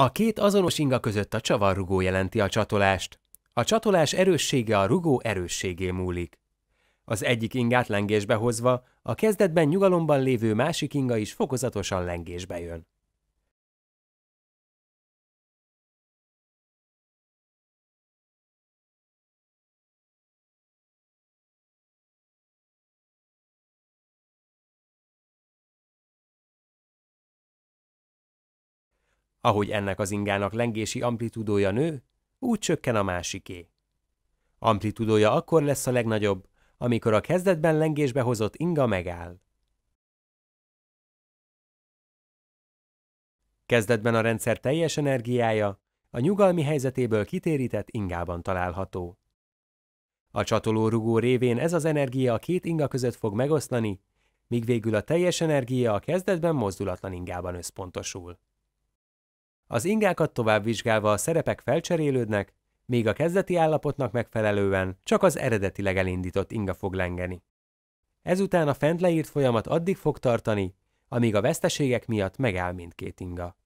A két azonos inga között a csavarrugó jelenti a csatolást. A csatolás erőssége a rugó erősségé múlik. Az egyik ingát lengésbe hozva, a kezdetben nyugalomban lévő másik inga is fokozatosan lengésbe jön. Ahogy ennek az ingának lengési amplitudója nő, úgy csökken a másiké. Amplitudója akkor lesz a legnagyobb, amikor a kezdetben lengésbe hozott inga megáll. Kezdetben a rendszer teljes energiája a nyugalmi helyzetéből kitérített ingában található. A csatolórugó révén ez az energia a két inga között fog megoszlani, míg végül a teljes energia a kezdetben mozdulatlan ingában összpontosul. Az ingákat tovább vizsgálva a szerepek felcserélődnek, még a kezdeti állapotnak megfelelően csak az eredetileg elindított inga fog lengeni. Ezután a fent leírt folyamat addig fog tartani, amíg a veszteségek miatt megáll mindkét inga.